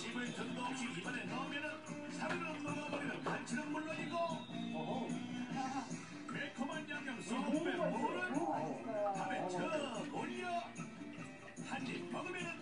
씹을 틈도 없이 입안에 넣으면은 사르르 녹아버리는 간치는 물론이고. 어허. 매콤한 양념 소금에 물을 밥에 쳐 올려. 한 입 먹으면은